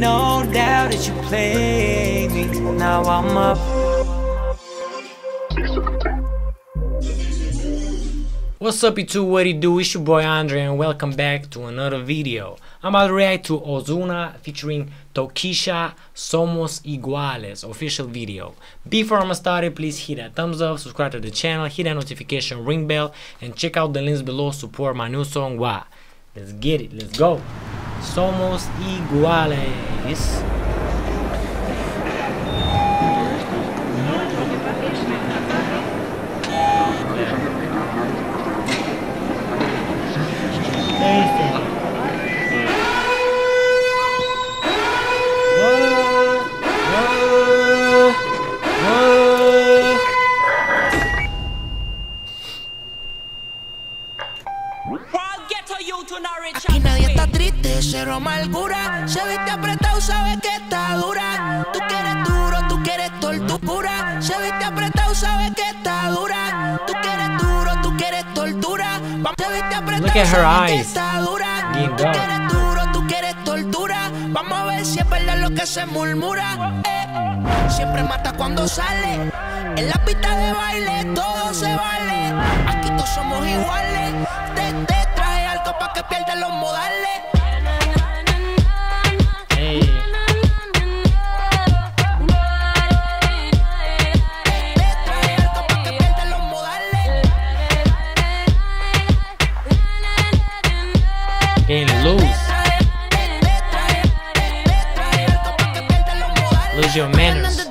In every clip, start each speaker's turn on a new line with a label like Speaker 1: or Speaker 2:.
Speaker 1: no doubt that you played me. Now I'm up.
Speaker 2: What's up YouTube, what it do? It's your boy Andre and welcome back to another video. I'm about to react to Ozuna featuring Tokischa Somos Iguales official video. Before I'm started, please hit that thumbs up, subscribe to the channel, hit that notification ring bell, and check out the links below support my new song Why. Let's get it, let's go. Somos Iguales.
Speaker 3: Aquí nadie está triste, cero amargura. Se viste apretado, sabe que está dura. Tú quieres duro, tú quieres tortura. Se viste apretado, sabe que está dura. Tú quieres duro, tú quieres tortura. Se viste apretado,
Speaker 2: Look at her
Speaker 3: sabe que
Speaker 2: eyes.
Speaker 3: está dura. Tú quieres duro, tú quieres tortura. Vamos a ver si es verdad lo que se murmura. Eh, siempre mata cuando sale. En la pista de baile todo se vale. Aquí todos somos iguales. Te, te que los modales.
Speaker 2: Lose your manners.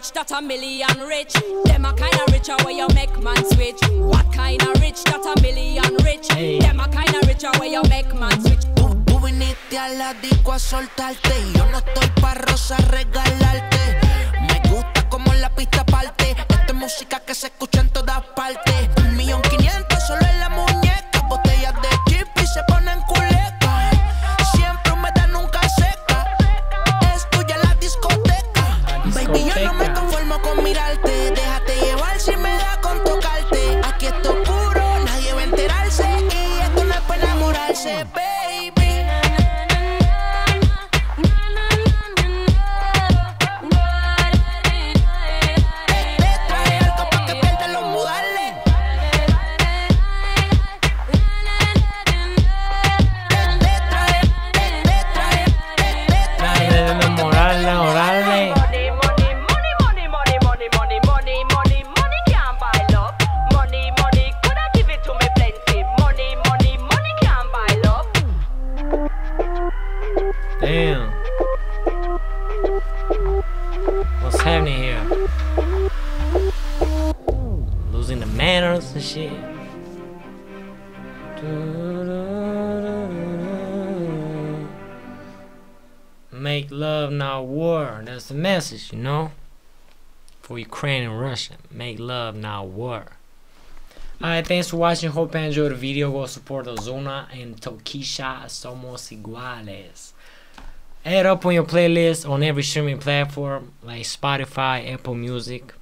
Speaker 4: rich that a million rich? Them a kind of richer where you make man switch. What kind of rich that a million rich?
Speaker 2: Hey.
Speaker 4: Them a kind of richer where you make man switch.
Speaker 3: Tú, tú viniste a la disco a soltarte y yo no estoy pa'
Speaker 2: perceber. Make love, not war. That's the message, you know? For Ukraine and Russia. Make love, not war. Alright, thanks for watching. Hope you enjoyed the video. Go support Ozuna and Tokischa Somos Iguales. Add up on your playlist on every streaming platform like Spotify, Apple Music,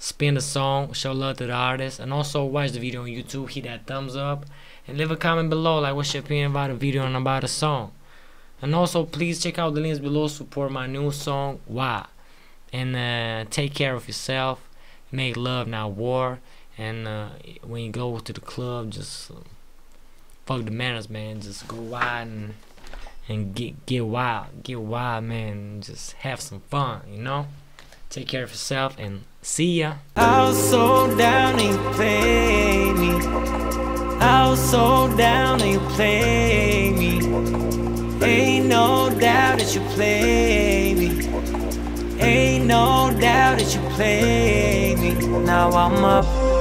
Speaker 2: spin the song, show love to the artist, and also watch the video on YouTube. Hit that thumbs up and leave a comment below like what's your opinion about the video and about the song. And also please check out the links below. Support my new song. Why? And uh, take care of yourself. Make love, not war. And uh, when you go to the club, just uh, fuck the manners, man. Just go wide and and get get wild, get wild, man. Just have some fun, you know. Take care of yourself and see ya.
Speaker 1: So down and you play me. Ain't no doubt that you play me. Ain't no doubt that you play me. Now I'm up.